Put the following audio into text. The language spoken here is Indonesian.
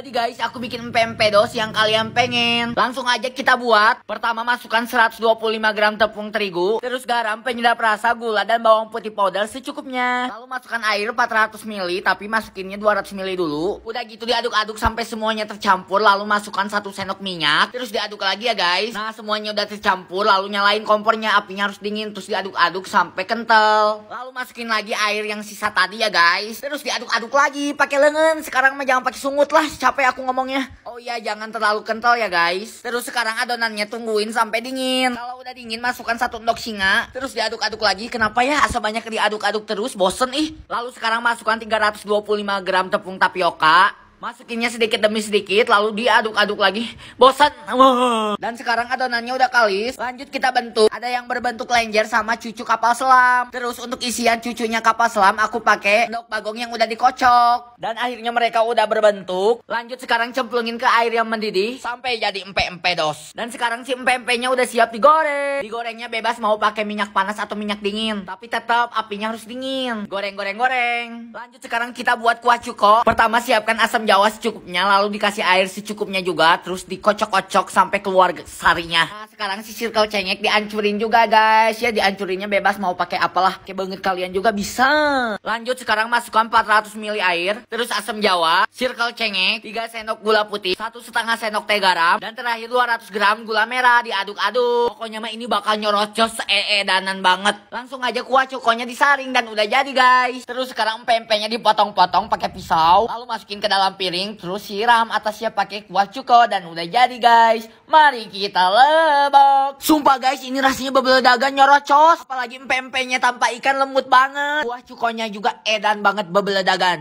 Jadi guys, aku bikin pempek dos yang kalian pengen. Langsung aja kita buat. Pertama masukkan 125 gram tepung terigu, terus garam, penyedap rasa, gula dan bawang putih powder secukupnya. Lalu masukkan air 400 ml, tapi masukinnya 200 ml dulu. Udah gitu diaduk-aduk sampai semuanya tercampur, lalu masukkan satu sendok minyak, terus diaduk lagi ya guys. Nah, semuanya udah tercampur, lalu nyalain kompornya, apinya harus dingin, terus diaduk-aduk sampai kental. Lalu masukin lagi air yang sisa tadi ya guys. Terus diaduk-aduk lagi pakai lengan. Sekarang mah jangan pakai sungut lah capek aku ngomongnya. Oh iya, jangan terlalu kental ya guys. Terus sekarang adonannya tungguin sampai dingin. Kalau udah dingin, masukkan satu endok singa. Terus diaduk-aduk lagi. Kenapa ya asa banyak diaduk-aduk terus? Bosen ih. Lalu sekarang masukkan 325 gram tepung tapioka. Masukinnya sedikit demi sedikit, lalu diaduk-aduk lagi. Bosan. Dan sekarang adonannya udah kalis. Lanjut kita bentuk. Ada yang berbentuk lenjer sama cucu kapal selam. Terus untuk isian cucunya kapal selam, aku pakai endok bagong yang udah dikocok. Dan akhirnya mereka udah berbentuk. Lanjut sekarang cemplungin ke air yang mendidih sampai jadi empe-empe dos. Dan sekarang si empe-empenya udah siap digoreng. Digorengnya bebas mau pakai minyak panas atau minyak dingin. Tapi tetap apinya harus dingin. Goreng, goreng, goreng. Lanjut sekarang kita buat kuah cuko. Pertama siapkan asam jawa secukupnya lalu dikasih air secukupnya juga terus dikocok-kocok sampai keluar sarinya. Nah sekarang si circle cengek dihancurin juga guys. Ya dihancurinnya bebas mau pakai apalah. Kayak banget kalian juga bisa. Lanjut sekarang masukkan 400 ml air terus asam jawa circle cengek 3 sendok gula putih satu setengah sendok teh garam dan terakhir 200 gram gula merah diaduk-aduk. Pokoknya mah ini bakal nyorocos ee danan banget. Langsung aja kuah cokonya disaring dan udah jadi guys. Terus sekarang pempeknya dipotong-potong pakai pisau lalu masukin ke dalam piring terus siram atasnya pakai kuah cuko dan udah jadi guys. Mari kita lebok. Sumpah guys ini rasanya bebeledagan nyorocos. Apalagi empe-empenya tanpa ikan lembut banget. Kuah cukonya juga edan banget bebeledagan.